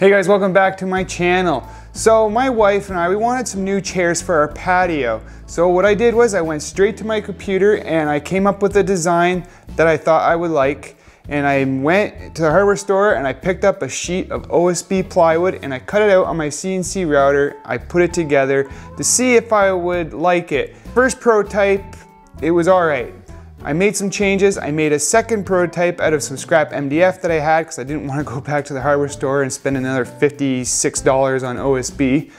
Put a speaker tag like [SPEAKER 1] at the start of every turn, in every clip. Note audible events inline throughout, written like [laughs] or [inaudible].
[SPEAKER 1] Hey guys, welcome back to my channel. So my wife and I, we wanted some new chairs for our patio. So what I did was I went straight to my computer and I came up with a design that I thought I would like. And I went to the hardware store and I picked up a sheet of OSB plywood and I cut it out on my CNC router. I put it together to see if I would like it. First prototype, it was all right. I made some changes. I made a second prototype out of some scrap MDF that I had because I didn't [laughs] want to go back to the hardware store and spend another $56 on OSB.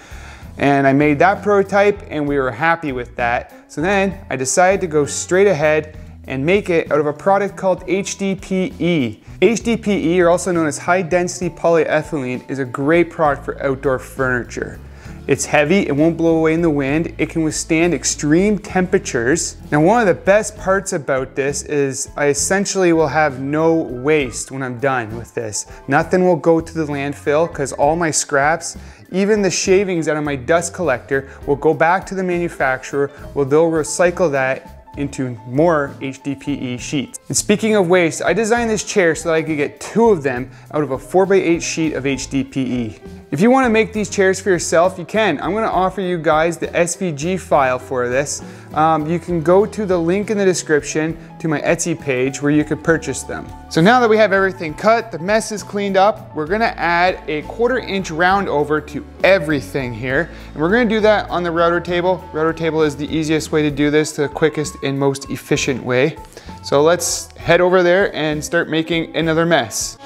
[SPEAKER 1] And I made that prototype and we were happy with that. So then I decided to go straight ahead and make it out of a product called HDPE. HDPE, or also known as high density polyethylene, is a great product for outdoor furniture. It's heavy, it won't blow away in the wind, it can withstand extreme temperatures. Now one of the best parts about this is I essentially will have no waste when I'm done with this. Nothing will go to the landfill because all my scraps, even the shavings out of my dust collector will go back to the manufacturer, where they'll recycle that into more HDPE sheets. And speaking of waste, I designed this chair so that I could get two of them out of a 4x8 sheet of HDPE. If you want to make these chairs for yourself, you can. I'm going to offer you guys the SVG file for this. Um, you can go to the link in the description to my Etsy page where you could purchase them. So now that we have everything cut, the mess is cleaned up, we're gonna add a quarter inch round over to everything here. And we're gonna do that on the router table. Router table is the easiest way to do this, the quickest and most efficient way. So let's head over there and start making another mess.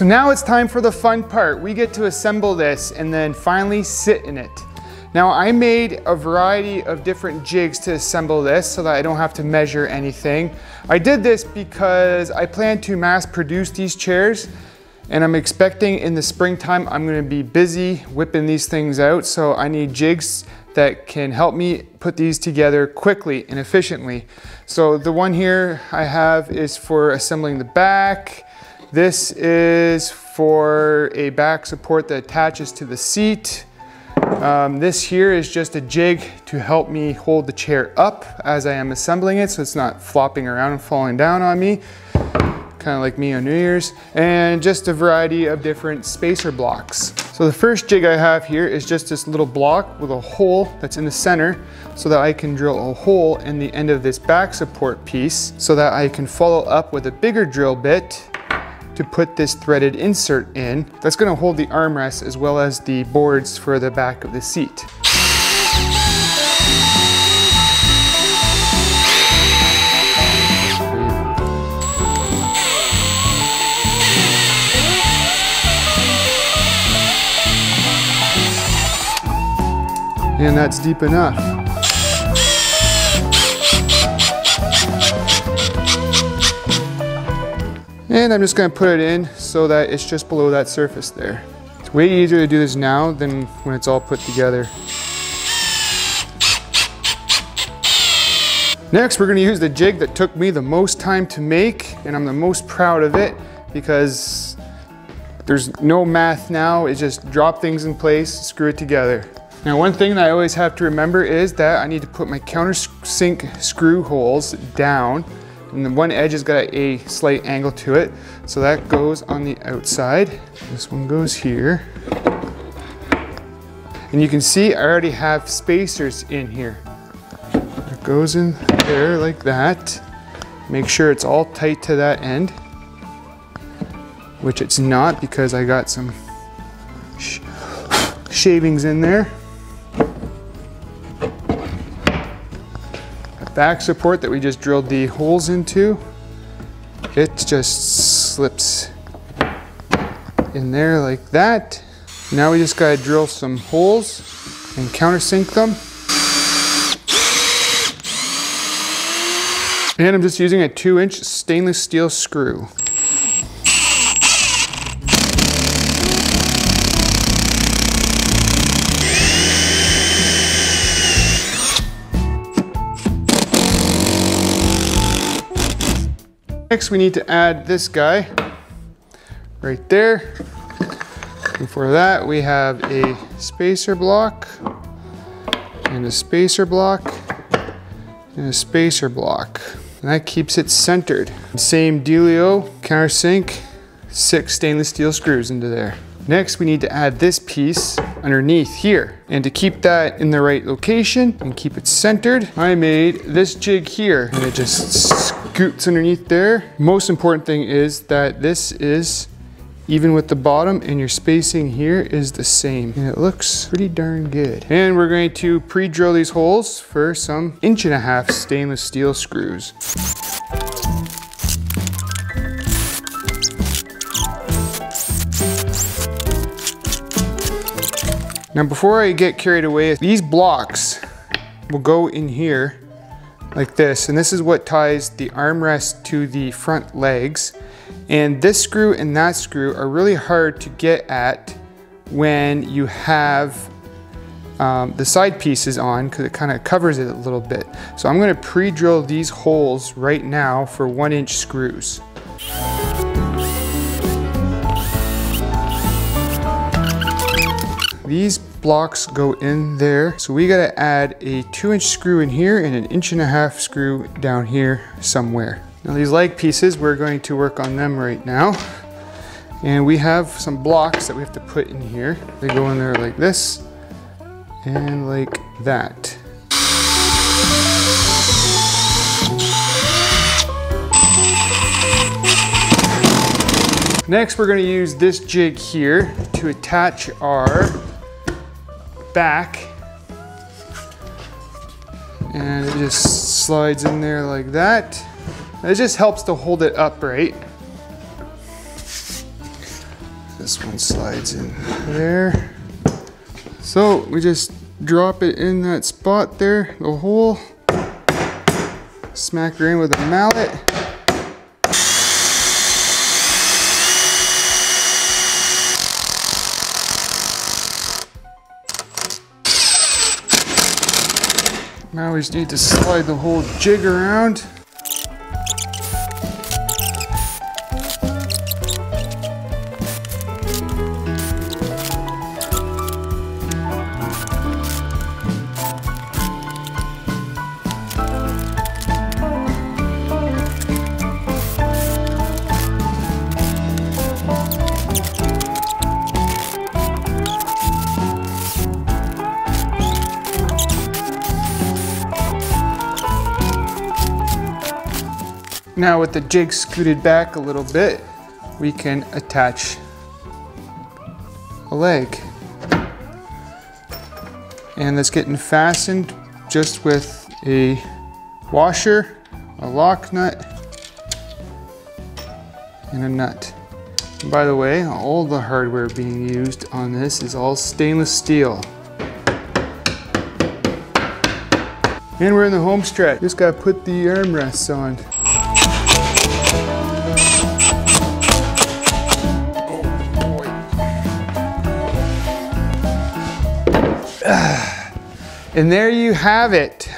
[SPEAKER 1] So now it's time for the fun part. We get to assemble this and then finally sit in it. Now I made a variety of different jigs to assemble this so that I don't have to measure anything. I did this because I plan to mass produce these chairs and I'm expecting in the springtime I'm gonna be busy whipping these things out so I need jigs that can help me put these together quickly and efficiently. So the one here I have is for assembling the back, this is for a back support that attaches to the seat. Um, this here is just a jig to help me hold the chair up as I am assembling it so it's not flopping around and falling down on me, kind of like me on New Year's, and just a variety of different spacer blocks. So the first jig I have here is just this little block with a hole that's in the center so that I can drill a hole in the end of this back support piece so that I can follow up with a bigger drill bit to put this threaded insert in. That's gonna hold the armrest as well as the boards for the back of the seat. And that's deep enough. And I'm just gonna put it in so that it's just below that surface there. It's way easier to do this now than when it's all put together. Next, we're gonna use the jig that took me the most time to make, and I'm the most proud of it because there's no math now, it's just drop things in place, screw it together. Now one thing that I always have to remember is that I need to put my countersink screw holes down and the one edge has got a slight angle to it. So that goes on the outside. This one goes here. And you can see I already have spacers in here. It goes in there like that. Make sure it's all tight to that end, which it's not because I got some sh shavings in there. Back support that we just drilled the holes into, it just slips in there like that. Now we just gotta drill some holes and countersink them. And I'm just using a two inch stainless steel screw. Next we need to add this guy right there. And for that we have a spacer block and a spacer block and a spacer block. And that keeps it centered. Same dealio, countersink, six stainless steel screws into there. Next, we need to add this piece underneath here. And to keep that in the right location and keep it centered, I made this jig here and it just scoots underneath there. Most important thing is that this is even with the bottom and your spacing here is the same. And it looks pretty darn good. And we're going to pre-drill these holes for some inch and a half stainless steel screws. Now before I get carried away, these blocks will go in here like this. And this is what ties the armrest to the front legs. And this screw and that screw are really hard to get at when you have um, the side pieces on because it kind of covers it a little bit. So I'm gonna pre-drill these holes right now for one inch screws. These blocks go in there. So we gotta add a two inch screw in here and an inch and a half screw down here somewhere. Now these leg pieces, we're going to work on them right now. And we have some blocks that we have to put in here. They go in there like this and like that. Next, we're gonna use this jig here to attach our back and it just slides in there like that. It just helps to hold it upright. This one slides in there. So we just drop it in that spot there, the hole, smack her in with a mallet. Now we just need to slide the whole jig around. Now with the jig scooted back a little bit, we can attach a leg. And that's getting fastened just with a washer, a lock nut, and a nut. And by the way, all the hardware being used on this is all stainless steel. And we're in the home stretch. Just gotta put the armrests on. [sighs] And there you have it.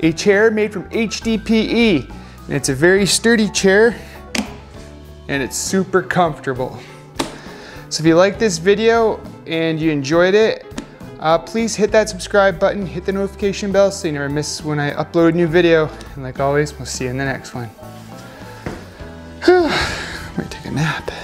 [SPEAKER 1] A chair made from HDPE. And it's a very sturdy chair and it's super comfortable. So if you like this video and you enjoyed it, uh, please hit that subscribe button, hit the notification bell so you never miss when I upload a new video. And like always, we'll see you in the next one. Might take a nap.